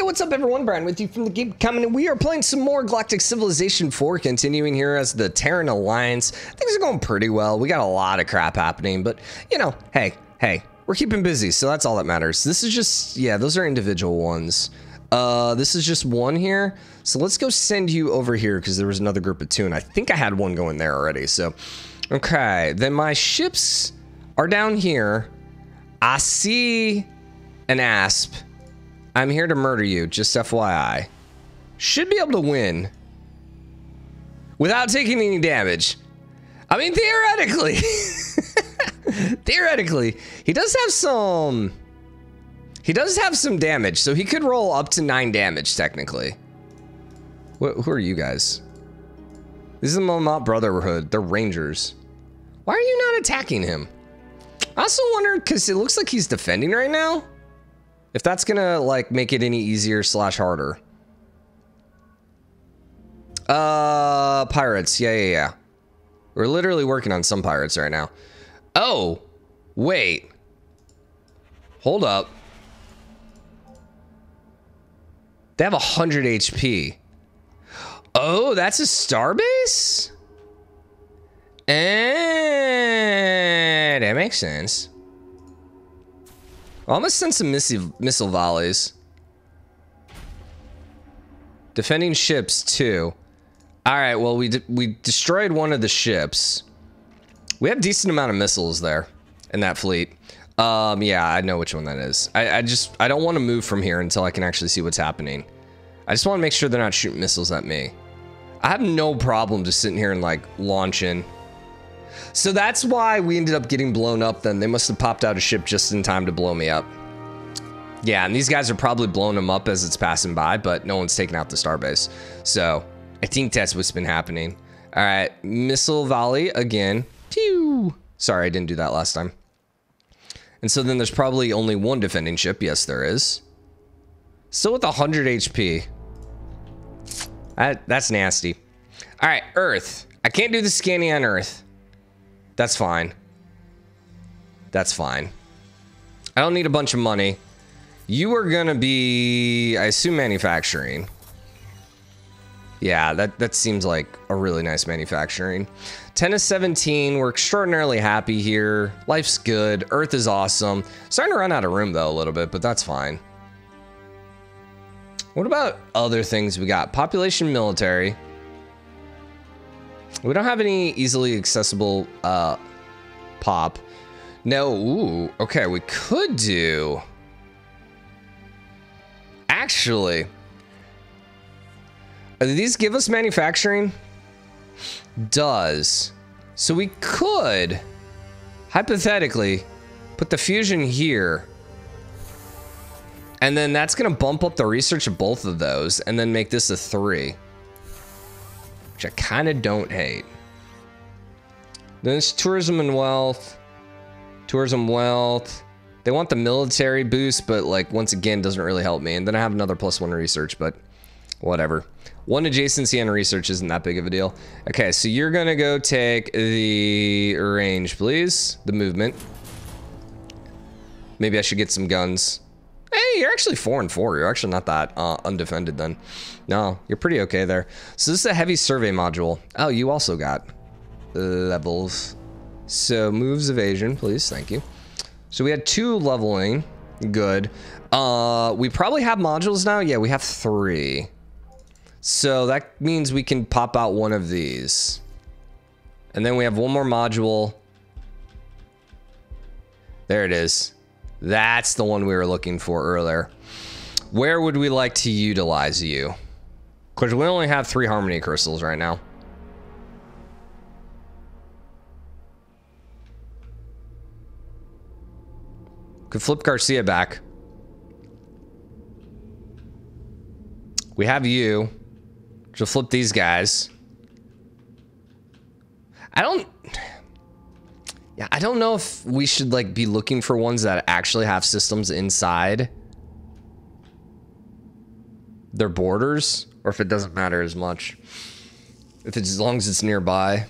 Hey, what's up, everyone? Brian with you from the Game Common. We are playing some more Galactic Civilization 4, continuing here as the Terran Alliance. Things are going pretty well. We got a lot of crap happening, but you know, hey, hey, we're keeping busy, so that's all that matters. This is just, yeah, those are individual ones. Uh, this is just one here. So let's go send you over here because there was another group of two, and I think I had one going there already. So, okay, then my ships are down here. I see an asp. I'm here to murder you, just FYI. Should be able to win. Without taking any damage. I mean, theoretically. theoretically, he does have some... He does have some damage, so he could roll up to 9 damage, technically. Wh who are you guys? This is the Mamat Brotherhood. They're rangers. Why are you not attacking him? I also wonder, because it looks like he's defending right now. If that's gonna like make it any easier slash harder. Uh, pirates. Yeah, yeah, yeah. We're literally working on some pirates right now. Oh, wait. Hold up. They have 100 HP. Oh, that's a starbase? And that makes sense. Well, I'm gonna send some missile, missile volleys. Defending ships too. All right, well we we destroyed one of the ships. We have decent amount of missiles there in that fleet. Um, yeah, I know which one that is. I, I just I don't want to move from here until I can actually see what's happening. I just want to make sure they're not shooting missiles at me. I have no problem just sitting here and like launching. So that's why we ended up getting blown up then. They must have popped out a ship just in time to blow me up. Yeah, and these guys are probably blowing them up as it's passing by, but no one's taking out the starbase. So I think that's what's been happening. All right, missile volley again. Pew! Sorry, I didn't do that last time. And so then there's probably only one defending ship. Yes, there is. Still with 100 HP. That, that's nasty. All right, Earth. I can't do the scanning on Earth. That's fine. That's fine. I don't need a bunch of money. You are gonna be, I assume, manufacturing. Yeah, that, that seems like a really nice manufacturing. 10 to 17, we're extraordinarily happy here. Life's good, Earth is awesome. Starting to run out of room though a little bit, but that's fine. What about other things we got? Population military. We don't have any easily accessible uh, pop. No, ooh, okay, we could do... Actually, do these give us manufacturing? Does. So we could, hypothetically, put the fusion here. And then that's going to bump up the research of both of those and then make this a three which I kind of don't hate. Then it's tourism and wealth. Tourism wealth. They want the military boost, but like once again, doesn't really help me. And then I have another plus one research, but whatever. One adjacency and research isn't that big of a deal. Okay, so you're gonna go take the range, please. The movement. Maybe I should get some guns. Hey, you're actually four and four. You're actually not that uh, undefended then. No, you're pretty okay there. So this is a heavy survey module. Oh, you also got levels. So moves evasion, please. Thank you. So we had two leveling. Good. Uh, we probably have modules now. Yeah, we have three. So that means we can pop out one of these. And then we have one more module. There it is. That's the one we were looking for earlier. Where would we like to utilize you? Because we only have three Harmony Crystals right now. Could flip Garcia back. We have you. To flip these guys. I don't... Yeah, I don't know if we should like be looking for ones that actually have systems inside their borders or if it doesn't matter as much. If it's as long as it's nearby.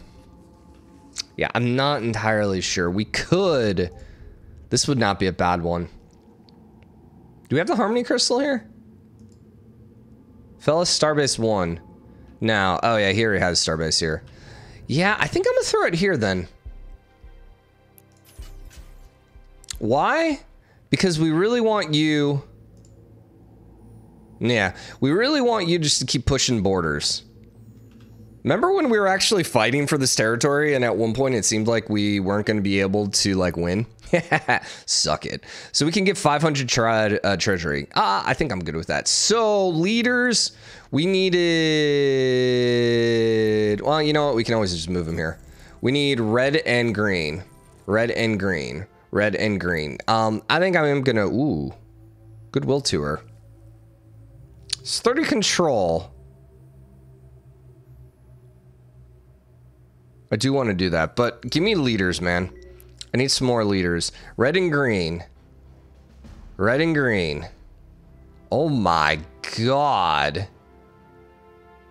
Yeah, I'm not entirely sure. We could. This would not be a bad one. Do we have the Harmony Crystal here? Fellas, Starbase 1. Now, oh yeah, here he has Starbase here. Yeah, I think I'm gonna throw it here then. Why? Because we really want you... Yeah, we really want you just to keep pushing borders. Remember when we were actually fighting for this territory and at one point it seemed like we weren't going to be able to like win? Suck it. So we can get 500 tre uh, treasury. Ah, I think I'm good with that. So leaders, we needed, well, you know what? We can always just move them here. We need red and green, red and green, red and green. Um, I think I'm going to, ooh, goodwill tour. Sturdy control. I do want to do that, but give me leaders, man. I need some more leaders. Red and green. Red and green. Oh my god.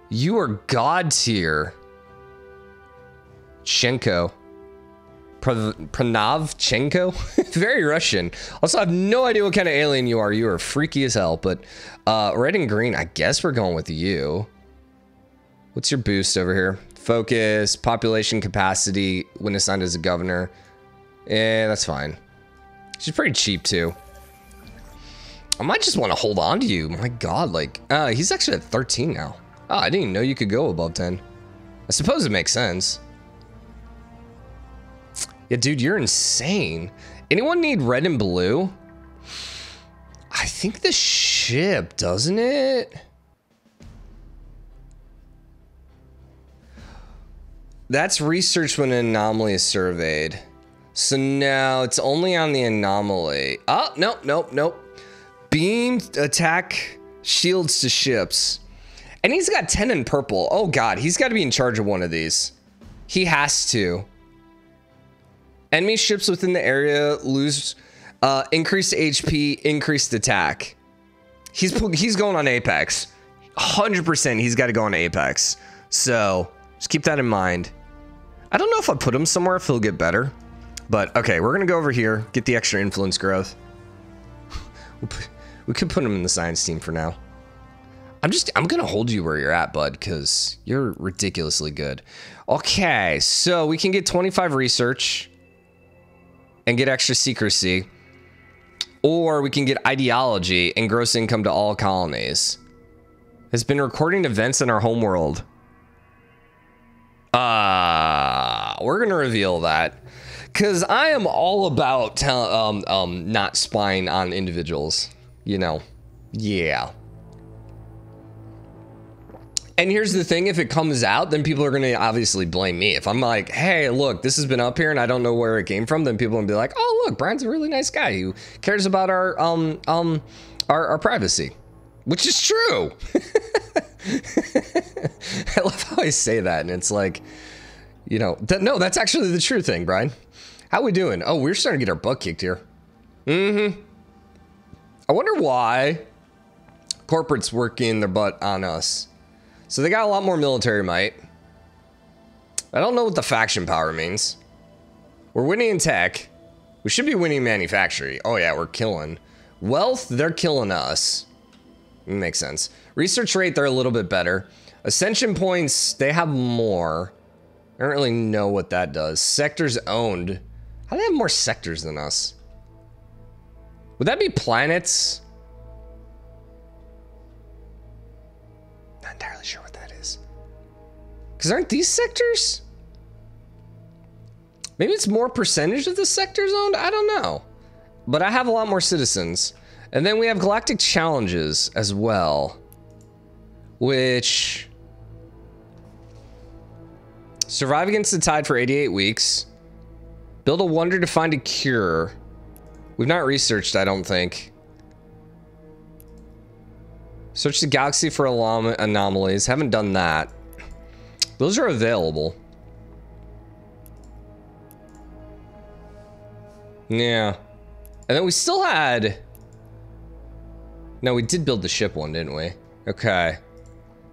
You are god tier. Chenko. Pranavchenko? Very Russian. Also, I have no idea what kind of alien you are. You are freaky as hell, but uh, red and green, I guess we're going with you. What's your boost over here? Focus, population capacity when assigned as a governor. Yeah, that's fine. She's pretty cheap too. I might just want to hold on to you. My god, like, uh, he's actually at 13 now. Oh, I didn't even know you could go above 10. I suppose it makes sense. Yeah, dude, you're insane. Anyone need red and blue? I think the ship, doesn't it? That's research when an anomaly is surveyed. So now it's only on the anomaly. Oh, nope, nope, nope. Beam attack shields to ships. And he's got 10 in purple. Oh god, he's got to be in charge of one of these. He has to. Enemy ships within the area lose uh, increased HP, increased attack. He's he's going on Apex. 100% he's got to go on Apex. So just keep that in mind. I don't know if I put him somewhere if he'll get better. But okay, we're going to go over here, get the extra influence growth. we could put him in the science team for now. I'm just, I'm going to hold you where you're at, bud, because you're ridiculously good. Okay, so we can get 25 research and get extra secrecy. Or we can get ideology and gross income to all colonies. Has been recording events in our homeworld. Uh, we're gonna reveal that because I am all about um, um, not spying on individuals. You know, yeah. And here's the thing, if it comes out, then people are going to obviously blame me. If I'm like, hey, look, this has been up here and I don't know where it came from, then people will be like, oh, look, Brian's a really nice guy who cares about our, um, um, our, our privacy, which is true. I love how I say that. And it's like, you know, th no, that's actually the true thing, Brian. How we doing? Oh, we're starting to get our butt kicked here. Mm-hmm. I wonder why corporates working their butt on us. So they got a lot more military might. I don't know what the faction power means. We're winning in tech. We should be winning manufacturing. Oh yeah, we're killing. Wealth, they're killing us. Makes sense. Research rate, they're a little bit better. Ascension points, they have more. I don't really know what that does. Sectors owned. How do they have more sectors than us? Would that be planets? Because aren't these sectors? Maybe it's more percentage of the sectors owned? I don't know. But I have a lot more citizens. And then we have galactic challenges as well. Which... Survive against the tide for 88 weeks. Build a wonder to find a cure. We've not researched, I don't think. Search the galaxy for anom anomalies. Haven't done that. Those are available. Yeah. And then we still had... No, we did build the ship one, didn't we? Okay.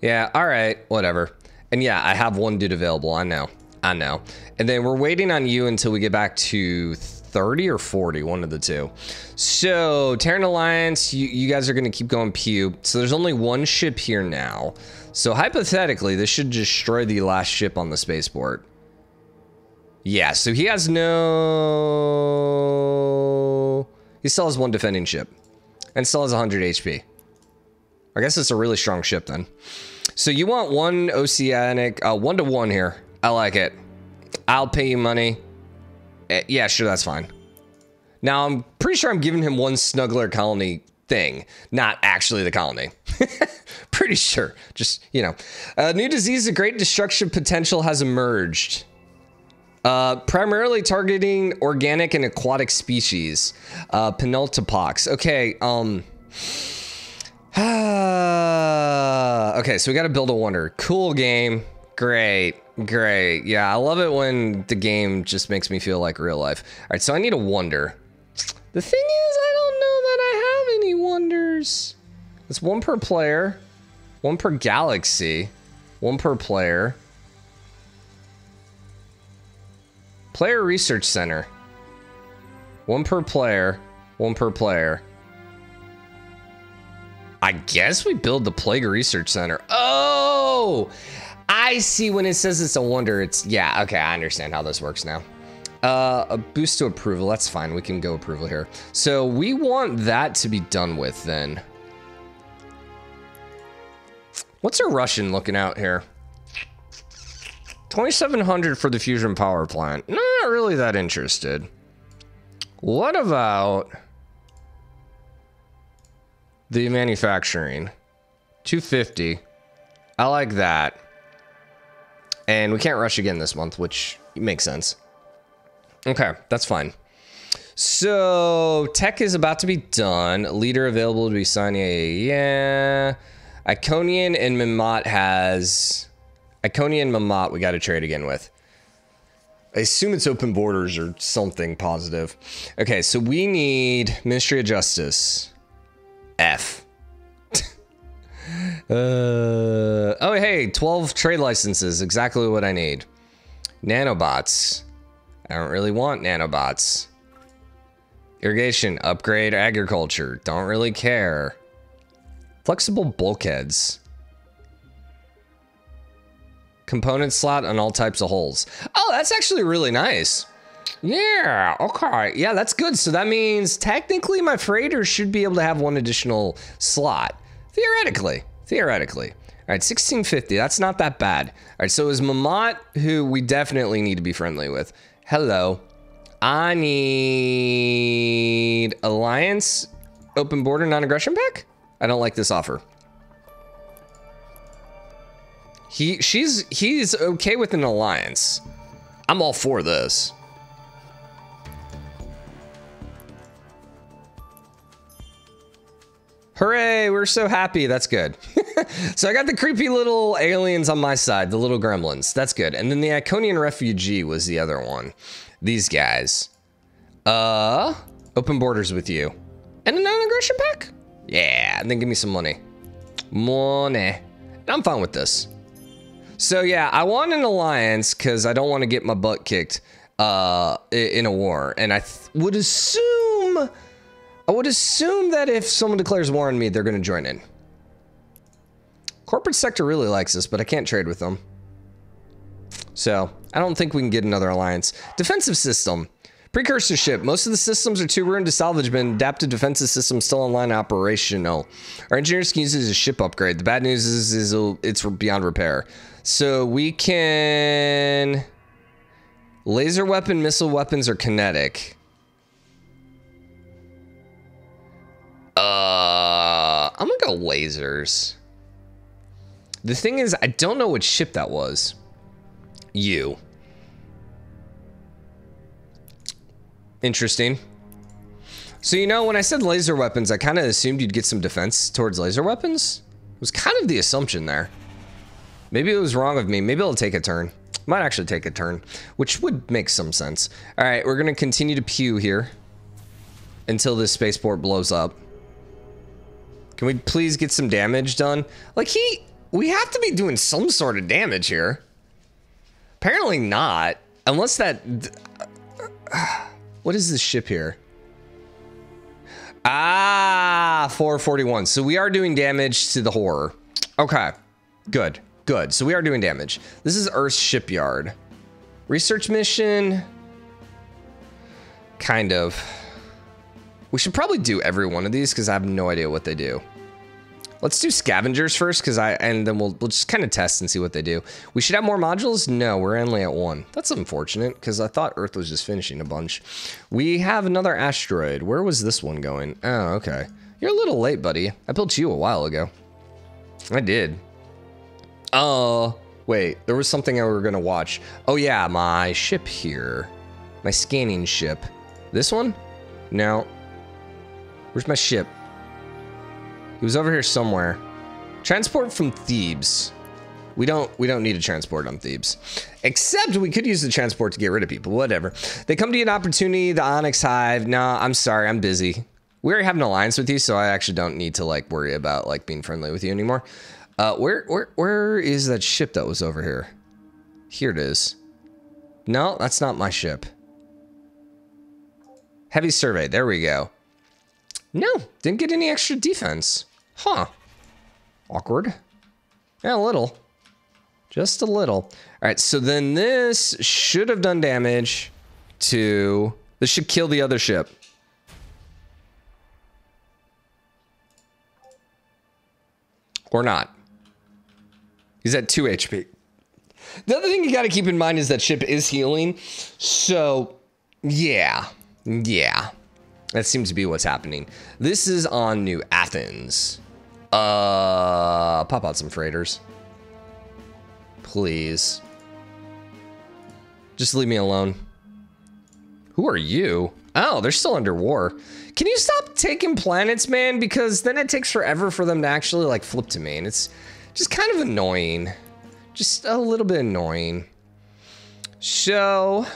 Yeah, alright, whatever. And yeah, I have one dude available, I know. I know. And then we're waiting on you until we get back to 30 or 40, one of the two. So, Terran Alliance, you, you guys are going to keep going pew. So, there's only one ship here now. So, hypothetically, this should destroy the last ship on the spaceport. Yeah, so he has no... He still has one defending ship. And still has 100 HP. I guess it's a really strong ship then. So you want one oceanic, uh, one to one here. I like it. I'll pay you money. Uh, yeah, sure, that's fine. Now, I'm pretty sure I'm giving him one snuggler colony thing, not actually the colony. pretty sure. Just, you know. A new disease of great destruction potential has emerged. Uh, primarily targeting organic and aquatic species. Uh, Penultipox. Okay, um... okay, so we got to build a wonder. Cool game. Great. Great. Yeah, I love it when the game just makes me feel like real life. All right, so I need a wonder. The thing is, I don't know that I have any wonders. It's one per player, one per galaxy, one per player. Player Research Center. One per player, one per player. I guess we build the Plague Research Center. Oh, I see when it says it's a wonder. It's, yeah, okay, I understand how this works now. Uh, a boost to approval, that's fine. We can go approval here. So we want that to be done with then. What's a Russian looking out here? 2700 for the fusion power plant. Not really that interested. What about the manufacturing? 250. I like that. And we can't rush again this month, which makes sense. Okay, that's fine. So, tech is about to be done. Leader available to be signed. Yeah, yeah. Iconian and Mamat has... Iconian and Mamat we got to trade again with. I assume it's open borders or something positive. Okay, so we need Ministry of Justice. F. Uh, oh, hey, 12 trade licenses. Exactly what I need. Nanobots. I don't really want nanobots. Irrigation, upgrade, agriculture. Don't really care. Flexible bulkheads. Component slot on all types of holes. Oh, that's actually really nice. Yeah, okay. Yeah, that's good. So that means technically my freighter should be able to have one additional slot. Theoretically. Theoretically. All right, 1650. That's not that bad. All right, so is Mamat, who we definitely need to be friendly with. Hello. I need Alliance, Open Border, Non-Aggression Pack? I don't like this offer. He, she's, he's okay with an alliance. I'm all for this. Hooray, we're so happy. That's good. so I got the creepy little aliens on my side, the little gremlins. That's good. And then the Iconian refugee was the other one. These guys. Uh, open borders with you. And a non-aggression pack? Yeah, and then give me some money. Money. I'm fine with this. So yeah, I want an alliance because I don't want to get my butt kicked uh, in a war. And I would assume I would assume that if someone declares war on me, they're going to join in. Corporate sector really likes us, but I can't trade with them. So, I don't think we can get another alliance. Defensive system. Precursor ship. Most of the systems are too ruined to salvage, but adaptive defensive system still online operational. Our engineers can use it as a ship upgrade. The bad news is, is it's beyond repair. So we can... Laser weapon, missile weapons, are kinetic. Uh, I'm gonna go lasers. The thing is, I don't know which ship that was. You. Interesting. So, you know, when I said laser weapons, I kind of assumed you'd get some defense towards laser weapons. It was kind of the assumption there. Maybe it was wrong of me. Maybe it'll take a turn. Might actually take a turn, which would make some sense. All right, we're going to continue to pew here until this spaceport blows up. Can we please get some damage done? Like he, we have to be doing some sort of damage here. Apparently not, unless that, What is this ship here? Ah, 441. So we are doing damage to the horror. Okay, good, good. So we are doing damage. This is Earth's shipyard. Research mission. Kind of. We should probably do every one of these because I have no idea what they do. Let's do scavengers first because I and then we'll we'll just kind of test and see what they do. We should have more modules. No, we're only at one. That's unfortunate because I thought Earth was just finishing a bunch. We have another asteroid. Where was this one going? Oh, okay. You're a little late, buddy. I built you a while ago. I did. Oh, wait. There was something I were gonna watch. Oh yeah, my ship here, my scanning ship. This one? No. Where's my ship? He was over here somewhere. Transport from Thebes. We don't we don't need a transport on Thebes. Except we could use the transport to get rid of people. Whatever. They come to you an opportunity, the Onyx Hive. No, I'm sorry, I'm busy. We already have an alliance with you, so I actually don't need to like worry about like being friendly with you anymore. Uh where where where is that ship that was over here? Here it is. No, that's not my ship. Heavy survey. There we go. No, didn't get any extra defense. Huh. Awkward. Yeah, a little. Just a little. All right, so then this should have done damage to... This should kill the other ship. Or not. He's at 2 HP. The other thing you got to keep in mind is that ship is healing. So, yeah. Yeah. That seems to be what's happening. This is on New Athens. Uh, pop out some freighters. Please. Just leave me alone. Who are you? Oh, they're still under war. Can you stop taking planets, man? Because then it takes forever for them to actually like flip to me. And it's just kind of annoying. Just a little bit annoying. So,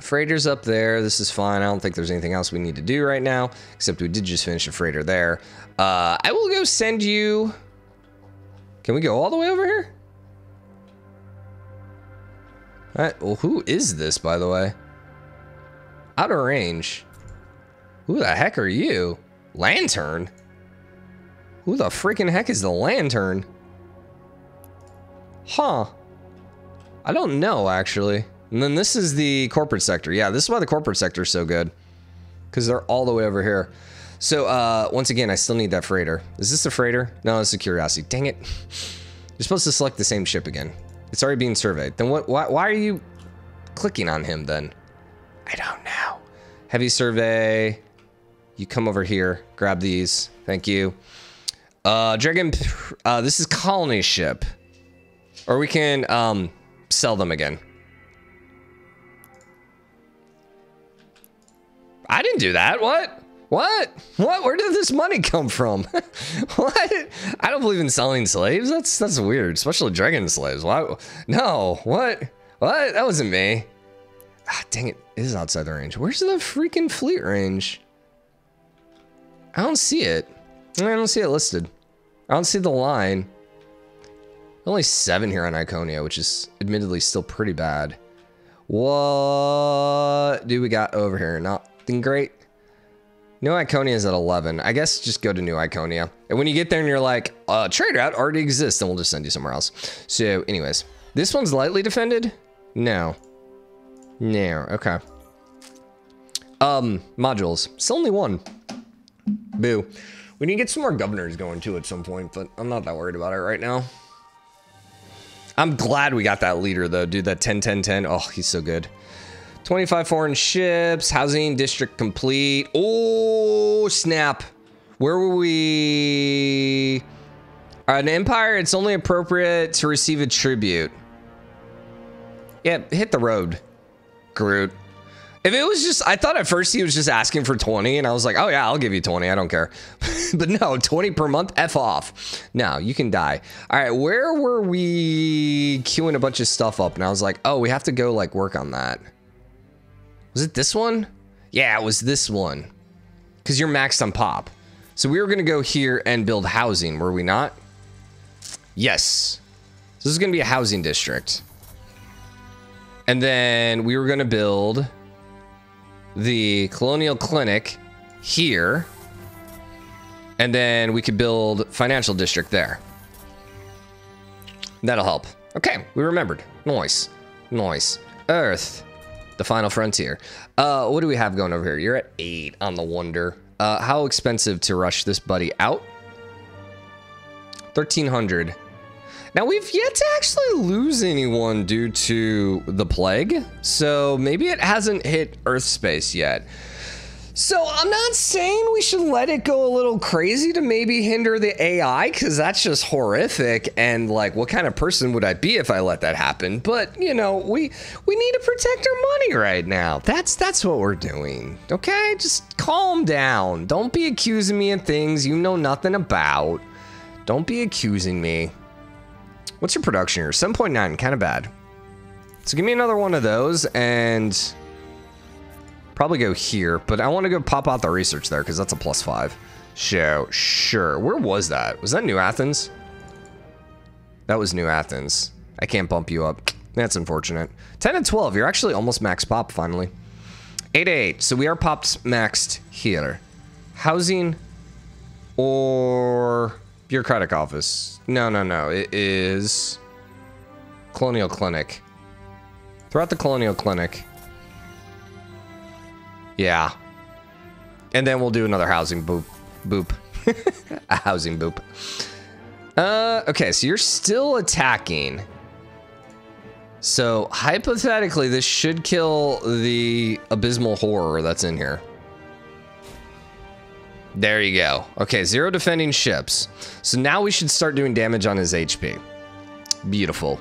Freighter's up there. This is fine. I don't think there's anything else we need to do right now, except we did just finish a freighter there. Uh, I will go send you... Can we go all the way over here? All right, well, who is this, by the way? Out of range. Who the heck are you? Lantern? Who the freaking heck is the lantern? Huh. I don't know, actually. And then this is the corporate sector. Yeah, this is why the corporate sector is so good. Because they're all the way over here. So, uh, once again, I still need that freighter. Is this a freighter? No, it's a Curiosity. Dang it. You're supposed to select the same ship again. It's already being surveyed. Then what? Why, why are you clicking on him then? I don't know. Heavy survey. You come over here. Grab these. Thank you. Uh, Dragon, uh, this is colony ship. Or we can, um, sell them again. I didn't do that. What? What? What? Where did this money come from? what? I don't believe in selling slaves. That's that's weird, especially dragon slaves. Why? No. What? What? That wasn't me. Ah, dang it! It is outside the range. Where's the freaking fleet range? I don't see it. I don't see it listed. I don't see the line. Only seven here on Iconia, which is admittedly still pretty bad. What do we got over here? Not Great. New Iconia is at 11. I guess just go to New Iconia. And when you get there and you're like, uh, trade route already exists, then we'll just send you somewhere else. So anyways, this one's lightly defended? No. No, okay. Um, modules. It's only one. Boo. We need to get some more governors going too at some point, but I'm not that worried about it right now. I'm glad we got that leader though, dude. That 10 10 10. Oh, he's so good. 25 foreign ships, housing district complete. Oh, snap. Where were we? An empire, it's only appropriate to receive a tribute. Yeah, hit the road, Groot. If it was just, I thought at first he was just asking for 20 and I was like, oh yeah, I'll give you 20. I don't care. but no, 20 per month, F off. No, you can die. All right, where were we queuing a bunch of stuff up? And I was like, oh, we have to go like work on that. Was it this one? Yeah, it was this one. Because you're maxed on pop. So we were going to go here and build housing, were we not? Yes. So this is going to be a housing district. And then we were going to build the Colonial Clinic here. And then we could build financial district there. That'll help. Okay, we remembered. Noise. Noise. Earth. The final frontier. Uh, what do we have going over here? You're at eight on the wonder. Uh, how expensive to rush this buddy out? 1300. Now we've yet to actually lose anyone due to the plague. So maybe it hasn't hit Earth space yet. So I'm not saying we should let it go a little crazy to maybe hinder the AI because that's just horrific. And like, what kind of person would I be if I let that happen? But you know, we we need to protect our money right now. That's that's what we're doing. Okay, just calm down. Don't be accusing me of things you know nothing about. Don't be accusing me. What's your production here? 7.9, kind of bad. So give me another one of those and Probably go here, but I want to go pop out the research there because that's a plus five. So, sure. Where was that? Was that New Athens? That was New Athens. I can't bump you up. That's unfortunate. 10 and 12. You're actually almost max pop finally. 8 8. So we are popped maxed here. Housing or bureaucratic office? No, no, no. It is Colonial Clinic. Throughout the Colonial Clinic. Yeah. And then we'll do another housing boop. Boop. a housing boop. Uh, okay, so you're still attacking. So, hypothetically, this should kill the abysmal horror that's in here. There you go. Okay, zero defending ships. So now we should start doing damage on his HP. Beautiful.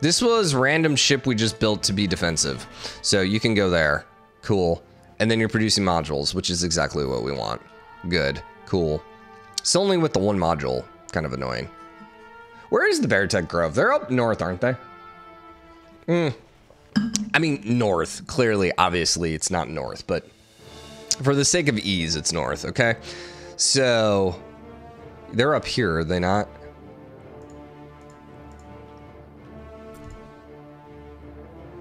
This was random ship we just built to be defensive. So you can go there. Cool. And then you're producing modules, which is exactly what we want. Good. Cool. It's only with the one module. Kind of annoying. Where is the Veritech Grove? They're up north, aren't they? Hmm. I mean, north. Clearly, obviously, it's not north, but for the sake of ease, it's north, okay? So, they're up here, are they not?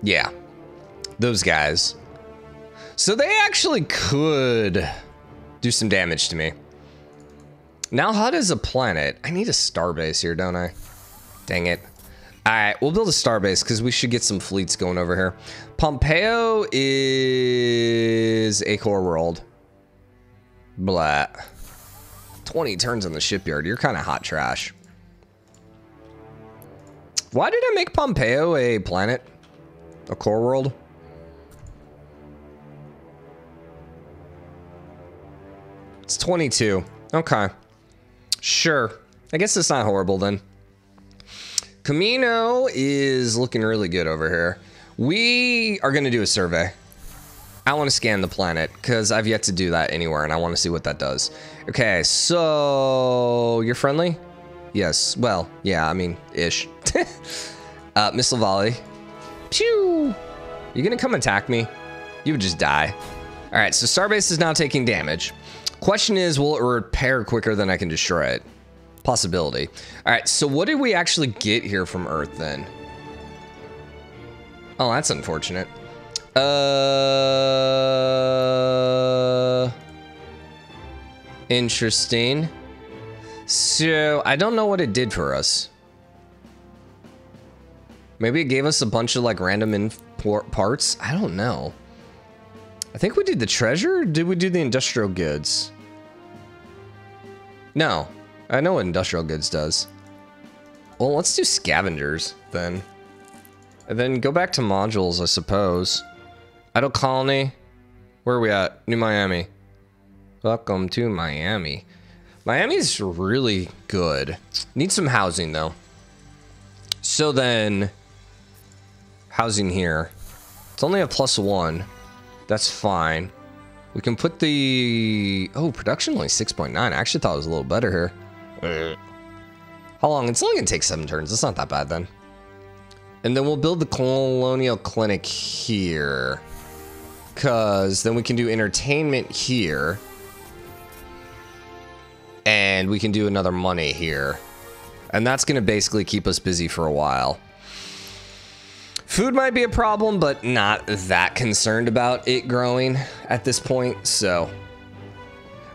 Yeah. Those guys. So they actually could do some damage to me. Now HUD is a planet. I need a starbase here, don't I? Dang it. Alright, we'll build a starbase because we should get some fleets going over here. Pompeo is a core world. Blah. 20 turns on the shipyard. You're kind of hot trash. Why did I make Pompeo a planet? A core world? It's 22. Okay. Sure. I guess it's not horrible then. Camino is looking really good over here. We are going to do a survey. I want to scan the planet because I've yet to do that anywhere and I want to see what that does. Okay, so you're friendly? Yes. Well, yeah, I mean, ish. uh, Missile Volley. Pew! You gonna come attack me? You would just die. All right, so Starbase is now taking damage. Question is, will it repair quicker than I can destroy it? Possibility. All right, so what did we actually get here from Earth then? Oh, that's unfortunate. Uh, interesting. So I don't know what it did for us. Maybe it gave us a bunch of like random import parts. I don't know. I think we did the treasure. did we do the industrial goods? No, I know what industrial goods does. Well, let's do scavengers then. And then go back to modules, I suppose. Idle colony. Where are we at? New Miami. Welcome to Miami. Miami's really good. Need some housing though. So then housing here. It's only a plus one. That's fine. We can put the... Oh, production only 6.9. I actually thought it was a little better here. Eh. How long? It's only going to take seven turns. It's not that bad then. And then we'll build the Colonial Clinic here. Because then we can do entertainment here. And we can do another money here. And that's going to basically keep us busy for a while. Food might be a problem, but not that concerned about it growing at this point, so.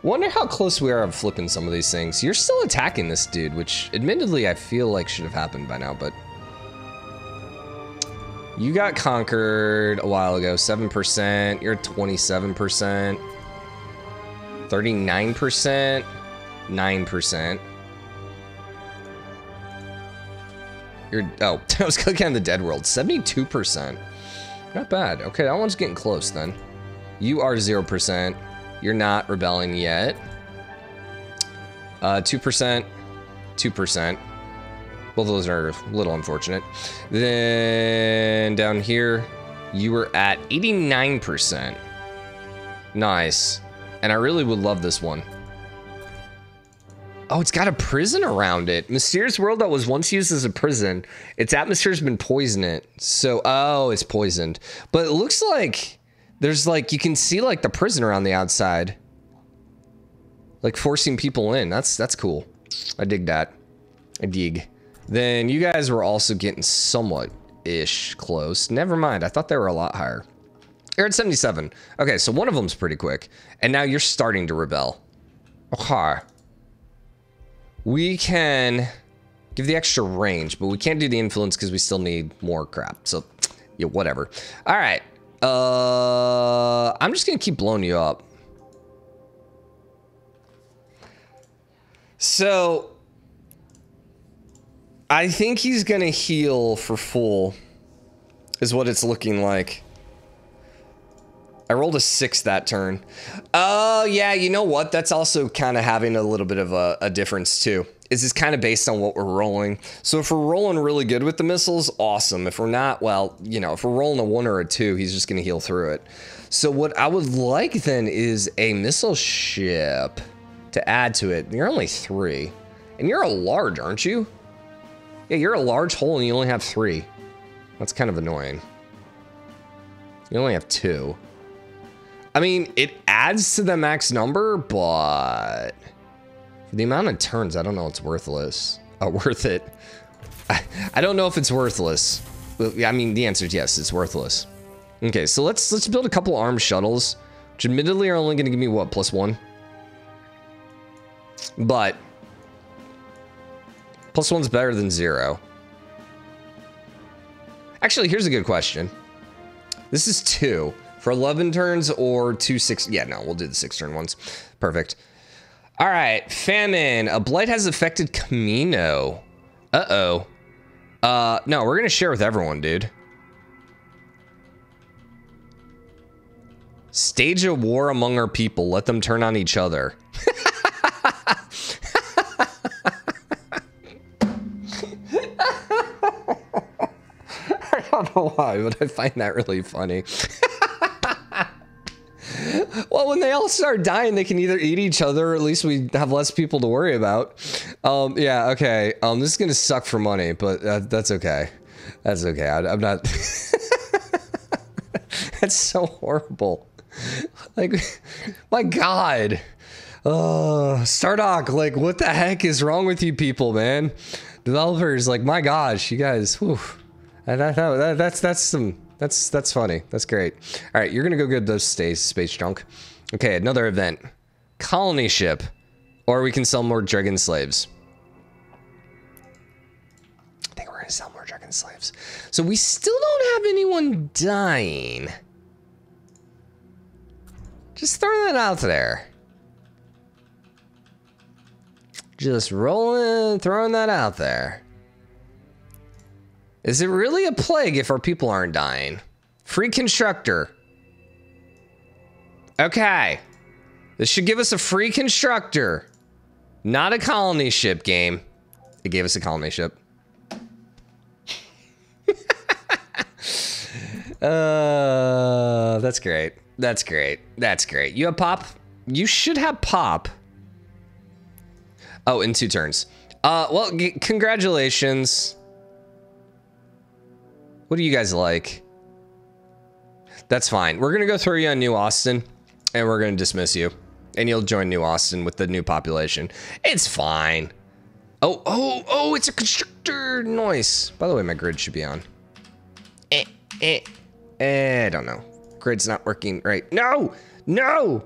Wonder how close we are of flipping some of these things. You're still attacking this dude, which admittedly I feel like should have happened by now, but... You got conquered a while ago, 7%, you're 27%, 39%, 9%. You're, oh, I was clicking on the dead world. 72%. Not bad. Okay, that one's getting close then. You are 0%. You're not rebelling yet. Uh, 2%, 2%. Both of those are a little unfortunate. Then down here, you were at 89%. Nice. And I really would love this one. Oh, it's got a prison around it. Mysterious world that was once used as a prison. Its atmosphere's been poisoned. So, oh, it's poisoned. But it looks like there's like, you can see like the prison around the outside. Like forcing people in. That's, that's cool. I dig that. I dig. Then you guys were also getting somewhat ish close. Never mind. I thought they were a lot higher. You're at 77. Okay, so one of them's pretty quick. And now you're starting to rebel. Okay we can give the extra range, but we can't do the influence because we still need more crap. So, yeah, whatever. All right. Uh, I'm just going to keep blowing you up. So, I think he's going to heal for full, is what it's looking like. I rolled a six that turn. Oh, uh, yeah, you know what? That's also kind of having a little bit of a, a difference too. Is it's kind of based on what we're rolling. So if we're rolling really good with the missiles, awesome. If we're not, well, you know, if we're rolling a one or a two, he's just going to heal through it. So what I would like then is a missile ship to add to it. You're only three. And you're a large, aren't you? Yeah, you're a large hole and you only have three. That's kind of annoying. You only have two. I mean, it adds to the max number, but for the amount of turns, I don't know it's worthless. Uh, worth it. I, I don't know if it's worthless. I mean, the answer is yes, it's worthless. Okay, so let's let's build a couple armed shuttles, which admittedly are only going to give me what plus one, but plus one's better than zero. Actually, here's a good question. This is two. For 11 turns or two six. Yeah, no, we'll do the six turn ones. Perfect. All right, famine. A blight has affected Camino. Uh-oh. Uh, no, we're to share with everyone, dude. Stage a war among our people. Let them turn on each other. I don't know why, but I find that really funny. They all start dying, they can either eat each other, or at least we have less people to worry about. Um, yeah, okay. Um, this is gonna suck for money, but uh, that's okay. That's okay. I, am not. that's so horrible. Like, my God. Uh, Stardock, like, what the heck is wrong with you people, man? Developers, like, my gosh, you guys, whew. That, that, that's, that's some, that's that's funny. That's great. All right, you're gonna go get those stays, space junk. Okay, another event. Colony ship. Or we can sell more dragon slaves. I think we're gonna sell more dragon slaves. So we still don't have anyone dying. Just throw that out there. Just rolling, throwing that out there. Is it really a plague if our people aren't dying? Free constructor. Okay. This should give us a free constructor. Not a colony ship game. It gave us a colony ship. uh, that's great. That's great. That's great. You have pop? You should have pop. Oh, in two turns. Uh, well, congratulations. What do you guys like? That's fine. We're going to go throw you on New Austin, and we're going to dismiss you. And you'll join New Austin with the new population. It's fine. Oh, oh, oh, it's a constructor. noise. By the way, my grid should be on. Eh. Eh, eh, I don't know. Grid's not working right. No, no.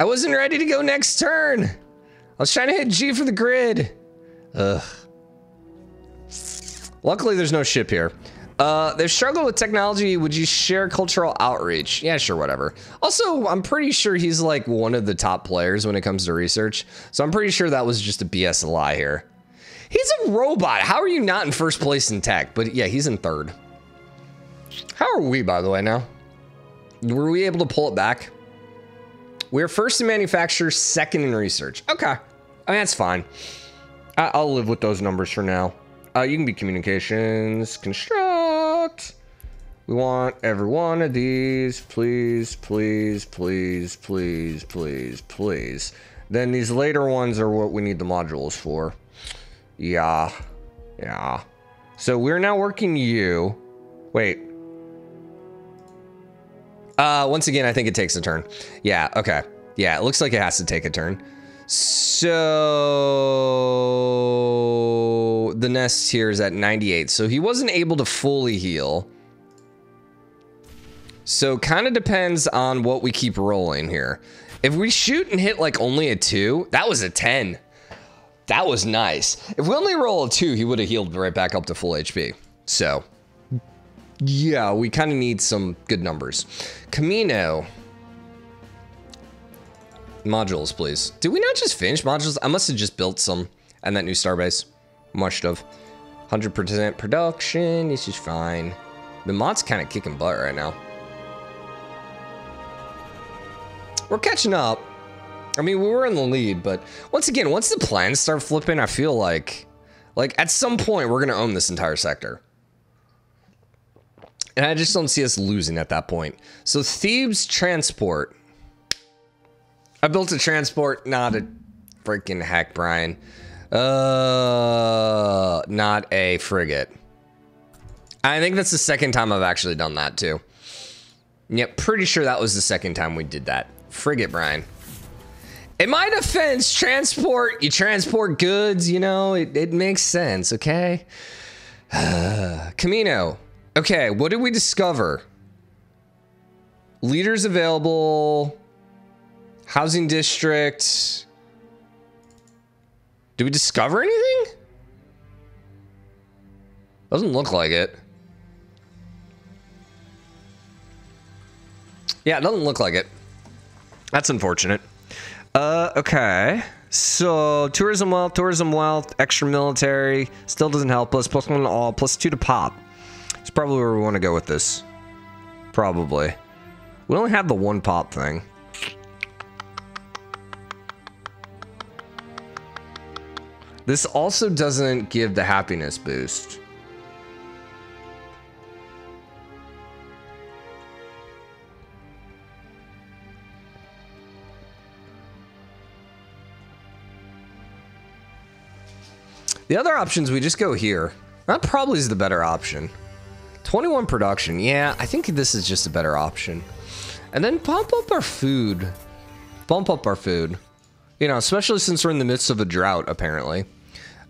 I wasn't ready to go next turn. I was trying to hit G for the grid. Ugh. Luckily, there's no ship here. Uh, they've struggled with technology. Would you share cultural outreach? Yeah, sure, whatever. Also, I'm pretty sure he's like one of the top players when it comes to research. So I'm pretty sure that was just a BS lie here. He's a robot. How are you not in first place in tech? But yeah, he's in third. How are we, by the way, now? Were we able to pull it back? We're first in manufacture, second in research. Okay. I mean, that's fine. I will live with those numbers for now. Uh, you can be communications, construct. We want every one of these, please, please, please, please, please, please. Then these later ones are what we need the modules for. Yeah, yeah. So we're now working you. Wait. Uh, once again, I think it takes a turn. Yeah, okay. Yeah, it looks like it has to take a turn. So the nest here is at 98. So he wasn't able to fully heal. So kind of depends on what we keep rolling here. If we shoot and hit like only a two, that was a 10. That was nice. If we only roll a two, he would have healed right back up to full HP. So yeah, we kind of need some good numbers. Camino modules, please. Did we not just finish modules? I must have just built some and that new starbase. Must have. 100% production. This is fine. The mod's kind of kicking butt right now. We're catching up. I mean, we were in the lead, but once again, once the plans start flipping, I feel like, like at some point, we're going to own this entire sector. And I just don't see us losing at that point. So Thebes transport I built a transport, not a freaking heck, Brian. Uh, not a frigate. I think that's the second time I've actually done that too. Yep, pretty sure that was the second time we did that. Frigate, Brian. In my defense, transport, you transport goods, you know, it, it makes sense, okay? Camino. Okay, what did we discover? Leaders available. Housing district. Did we discover anything? Doesn't look like it. Yeah, it doesn't look like it. That's unfortunate. Uh, okay. So tourism wealth, tourism wealth, extra military still doesn't help us. Plus one to all, plus two to pop. It's probably where we want to go with this. Probably. We only have the one pop thing. This also doesn't give the happiness boost. The other options, we just go here. That probably is the better option. 21 production. Yeah, I think this is just a better option. And then pump up our food. Bump up our food. You know, especially since we're in the midst of a drought, apparently.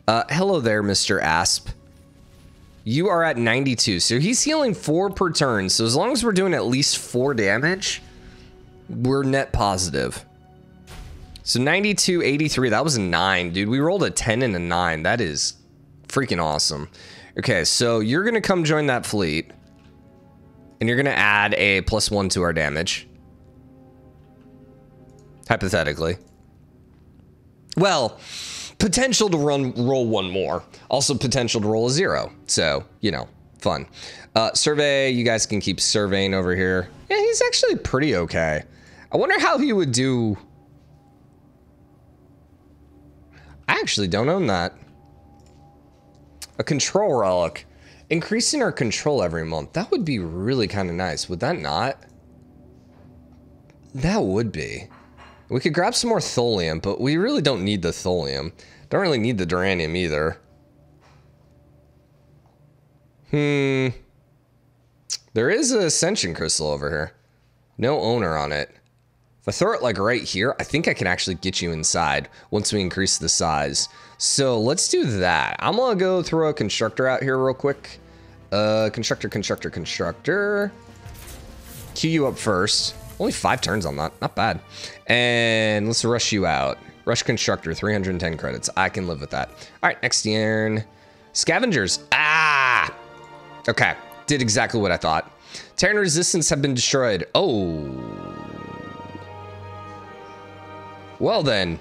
Uh, hello there, Mr. Asp. You are at 92, so he's healing four per turn. So as long as we're doing at least four damage, we're net positive. So 92, 83, that was a nine, dude. We rolled a 10 and a nine. That is freaking awesome. Okay, so you're gonna come join that fleet. And you're gonna add a plus one to our damage. Hypothetically. Well, potential to run roll one more. Also potential to roll a zero. So, you know, fun. Uh, survey, you guys can keep surveying over here. Yeah, he's actually pretty okay. I wonder how he would do... I actually don't own that. A control relic. Increasing our control every month. That would be really kind of nice. Would that not? That would be. We could grab some more Thulium, but we really don't need the Thulium. Don't really need the Durantium either. Hmm. There is a ascension crystal over here. No owner on it. If I throw it like right here, I think I can actually get you inside once we increase the size. So let's do that. I'm gonna go throw a constructor out here real quick. Uh, constructor, constructor, constructor. Queue you up first. Only five turns on that. Not bad. And let's rush you out. Rush constructor, 310 credits. I can live with that. All right, next turn. Scavengers. Ah! Okay. Did exactly what I thought. Terran resistance have been destroyed. Oh. Well then.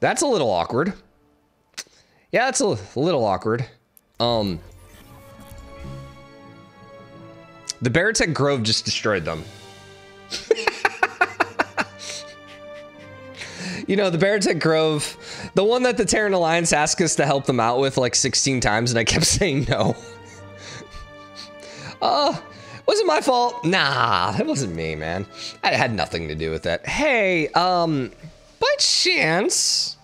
That's a little awkward. Yeah, that's a little awkward. Um, the Baratech Grove just destroyed them. you know, the Baratech Grove, the one that the Terran Alliance asked us to help them out with like 16 times, and I kept saying no. uh, was it my fault? Nah, that wasn't me, man. I had nothing to do with that. Hey, um, by chance,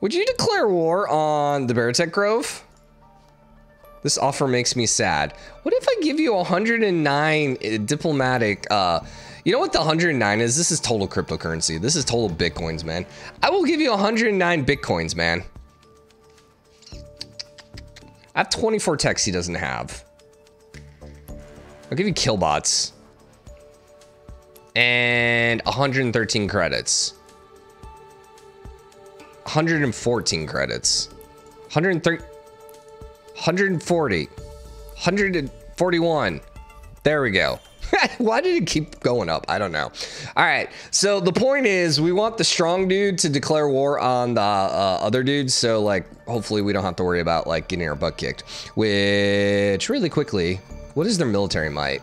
would you declare war on the Baratech Grove? This offer makes me sad. What if I give you 109 uh, diplomatic, uh, you know what the 109 is? This is total cryptocurrency. This is total bitcoins, man. I will give you 109 bitcoins, man. I have 24 techs he doesn't have. I'll give you killbots. And 113 credits. 114 credits. 130. 140. 141. There we go. Why did it keep going up? I don't know. All right. So the point is, we want the strong dude to declare war on the uh, other dudes. So like, hopefully we don't have to worry about like getting our butt kicked. Which really quickly, what is their military might?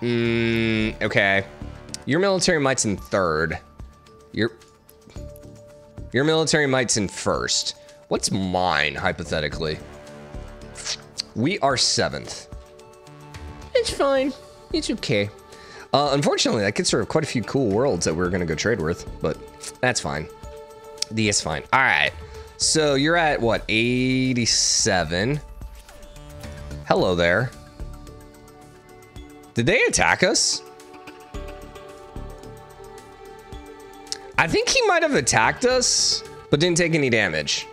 Mm, okay. Your military might's in third. Your your military might's in first. What's mine, hypothetically? We are seventh. It's fine. It's okay. Uh, unfortunately, that gets rid of quite a few cool worlds that we are going to go trade with, but that's fine. The is fine. All right. So you're at, what, 87? Hello there. Did they attack us? I think he might have attacked us, but didn't take any damage.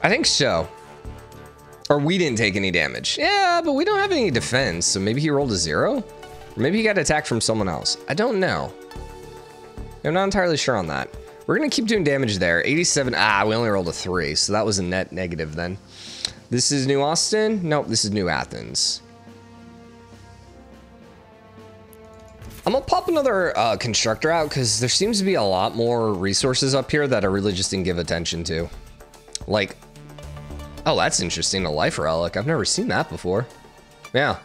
I think so. Or we didn't take any damage. Yeah, but we don't have any defense, so maybe he rolled a zero? Or maybe he got attacked from someone else. I don't know. I'm not entirely sure on that. We're gonna keep doing damage there. 87, ah, we only rolled a three, so that was a net negative then. This is New Austin? Nope, this is New Athens. I'm gonna pop another uh, constructor out because there seems to be a lot more resources up here that I really just didn't give attention to. Like, oh, that's interesting, a life relic. I've never seen that before. Yeah,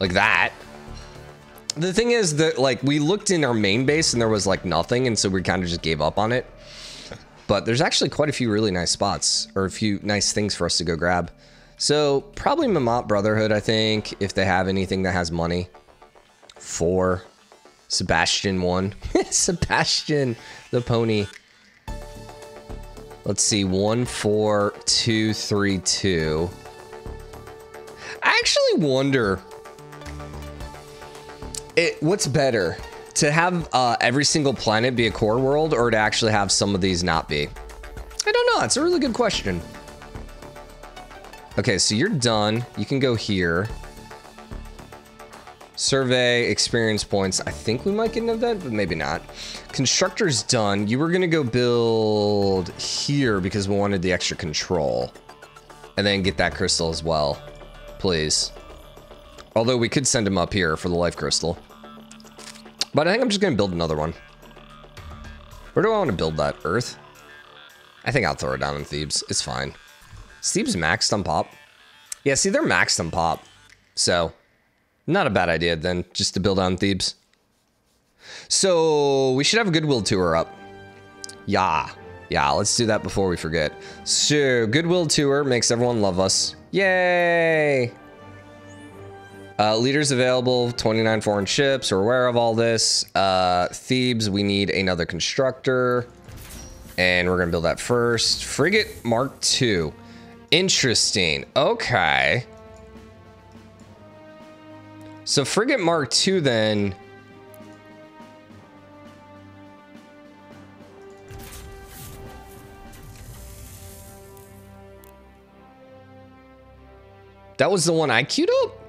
like that. The thing is that like we looked in our main base and there was like nothing and so we kind of just gave up on it. But there's actually quite a few really nice spots or a few nice things for us to go grab. So probably Mammoth Brotherhood, I think, if they have anything that has money. Four. Sebastian one. Sebastian the pony. Let's see. One, four, two, three, two. I actually wonder it, what's better to have uh, every single planet be a core world or to actually have some of these not be? I don't know. It's a really good question. Okay, so you're done. You can go here. Survey, experience points. I think we might get an event, but maybe not. Constructor's done. You were going to go build here because we wanted the extra control. And then get that crystal as well. Please. Although we could send him up here for the life crystal. But I think I'm just gonna build another one. Where do I want to build that? Earth? I think I'll throw it down in Thebes. It's fine. Thebes maxed on pop? Yeah, see, they're maxed on pop. So, not a bad idea then, just to build on Thebes. So, we should have a Goodwill tour up. Yeah. Yeah, let's do that before we forget. So, Goodwill tour makes everyone love us. Yay! Uh, leaders available, 29 foreign ships. We're aware of all this. Uh, Thebes, we need another constructor. And we're going to build that first. Frigate Mark II. Interesting. Okay. So Frigate Mark II then... That was the one I queued up?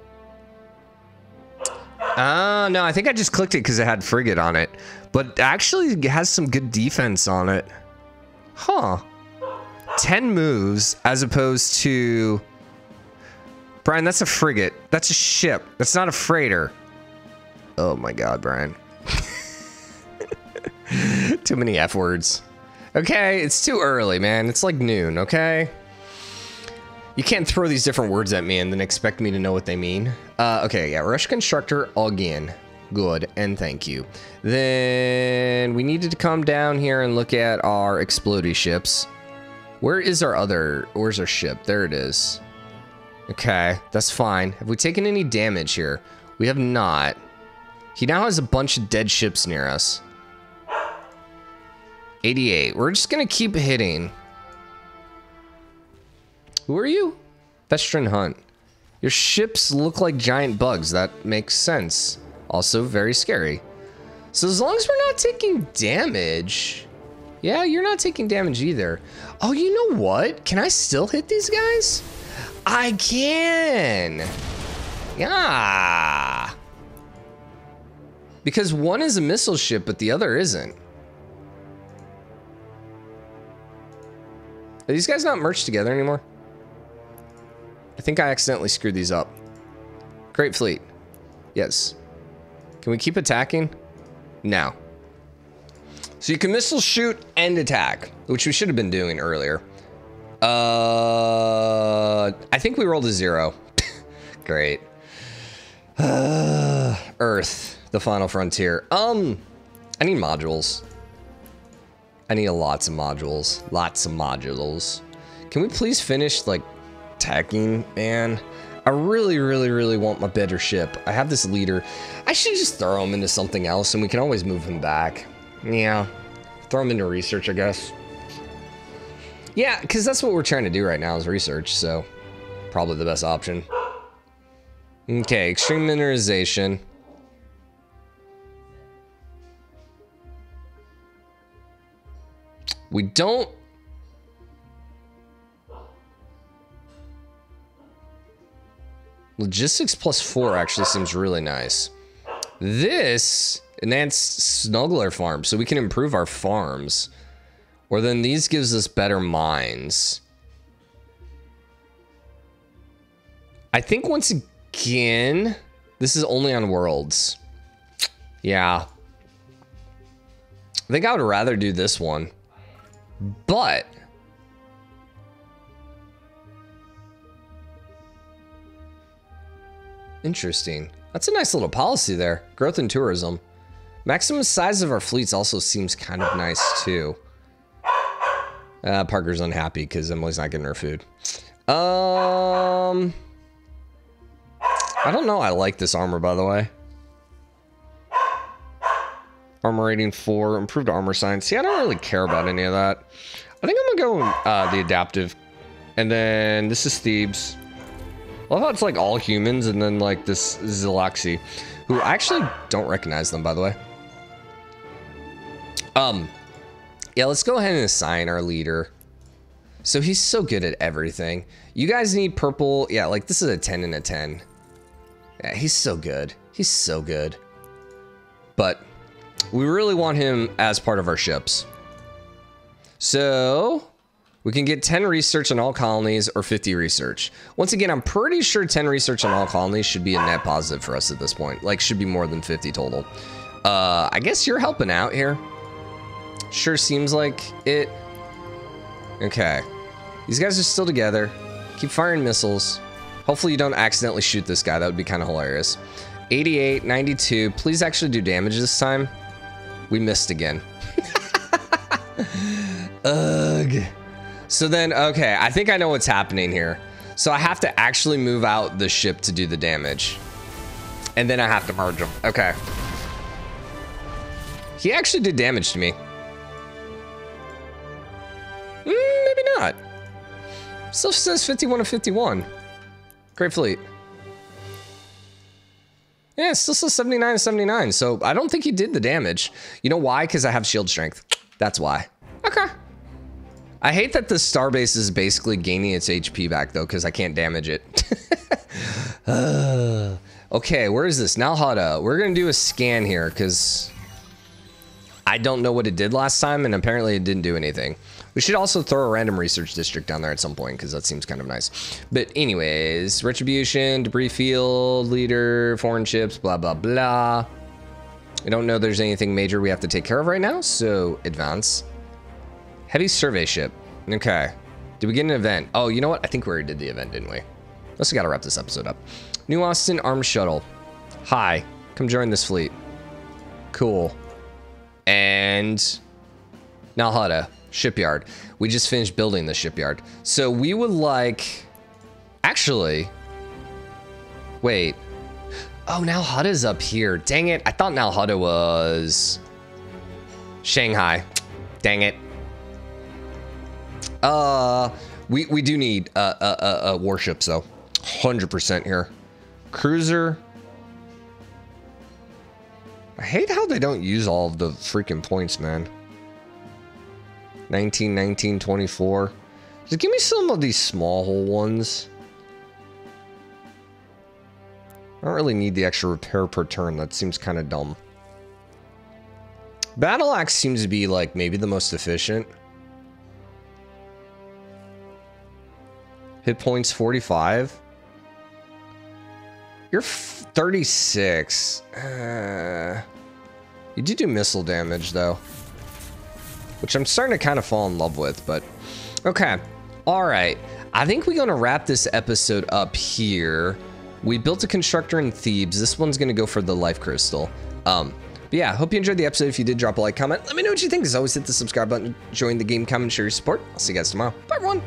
Uh, no, I think I just clicked it because it had frigate on it. But actually it has some good defense on it. Huh. 10 moves as opposed to... Brian, that's a frigate. That's a ship. That's not a freighter. Oh my god, Brian. too many F words. Okay, it's too early, man. It's like noon, okay? You can't throw these different words at me and then expect me to know what they mean. Uh, okay, yeah, rush constructor again. Good, and thank you. Then we needed to come down here and look at our explodey ships. Where is our other, where's our ship? There it is. Okay, that's fine. Have we taken any damage here? We have not. He now has a bunch of dead ships near us. 88. We're just gonna keep hitting. Who are you? Vestron Hunt. Your ships look like giant bugs. That makes sense. Also very scary. So as long as we're not taking damage... Yeah, you're not taking damage either. Oh, you know what? Can I still hit these guys? I can! Yeah! Because one is a missile ship, but the other isn't. Are these guys not merged together anymore? I think I accidentally screwed these up. Great fleet. Yes. Can we keep attacking? No. So you can missile shoot and attack, which we should have been doing earlier. Uh, I think we rolled a zero. Great. Uh, Earth, the final frontier. Um, I need modules. I need lots of modules. Lots of modules. Can we please finish, like, attacking, man? I really, really, really want my better ship. I have this leader. I should just throw him into something else, and we can always move him back. Yeah. Throw him into research, I guess. Yeah, because that's what we're trying to do right now is research, so probably the best option. Okay, extreme mineralization. We don't... Logistics plus four actually seems really nice. This enhanced snuggler farm, so we can improve our farms. Or then these gives us better mines. I think once again, this is only on worlds. Yeah. I think I would rather do this one. But Interesting. That's a nice little policy there. Growth in tourism. Maximum size of our fleets also seems kind of nice too. Uh, Parker's unhappy because Emily's not getting her food. Um, I don't know. I like this armor, by the way. Armor rating 4, improved armor science. See, I don't really care about any of that. I think I'm to go uh, the adaptive. And then this is Thebes. Love how it's like all humans and then like this Xeloxi, who I actually don't recognize them, by the way. Um, yeah, let's go ahead and assign our leader. So he's so good at everything. You guys need purple. Yeah, like this is a 10 and a 10. Yeah, he's so good. He's so good. But we really want him as part of our ships. So we can get 10 research on all colonies or 50 research. Once again, I'm pretty sure 10 research on all colonies should be a net positive for us at this point. Like, should be more than 50 total. Uh, I guess you're helping out here. Sure seems like it. Okay. These guys are still together. Keep firing missiles. Hopefully you don't accidentally shoot this guy. That would be kind of hilarious. 88, 92. Please actually do damage this time. We missed again. Ugh. So then, okay, I think I know what's happening here. So I have to actually move out the ship to do the damage. And then I have to merge them. Okay. He actually did damage to me. Mm, maybe not. Still says 51 of 51. Great fleet. Yeah, it still says 79 79, so I don't think he did the damage. You know why? Because I have shield strength. That's why. Okay. I hate that the starbase is basically gaining its HP back, though, because I can't damage it. Uh, okay, where is this? Nalhada. We're going to do a scan here because I don't know what it did last time, and apparently it didn't do anything. We should also throw a random research district down there at some point because that seems kind of nice. But anyways, retribution, debris field, leader, foreign ships, blah, blah, blah. I don't know there's anything major we have to take care of right now, so advance. Heavy survey ship. Okay. Did we get an event? Oh, you know what? I think we already did the event, didn't we? Let's gotta wrap this episode up. New Austin Arms Shuttle. Hi. Come join this fleet. Cool. And Nalhada shipyard. We just finished building the shipyard. So we would like, actually, wait. Oh, Nalhada's up here. Dang it. I thought Nalhada was Shanghai. Dang it. Uh, we, we do need a, uh, uh warships though. 100% here. Cruiser. I hate how they don't use all of the freaking points, man. 19, 19, 24. Just give me some of these small hole ones. I don't really need the extra repair per turn. That seems kind of dumb. Battle Axe seems to be like maybe the most efficient. Hit points 45. You're 36. Uh, you do do missile damage though which I'm starting to kind of fall in love with, but okay. All right. I think we're going to wrap this episode up here. We built a constructor in Thebes. This one's going to go for the life crystal. Um, but yeah, hope you enjoyed the episode. If you did, drop a like, comment. Let me know what you think. As always, hit the subscribe button, join the game, comment, share your support. I'll see you guys tomorrow. Bye, everyone.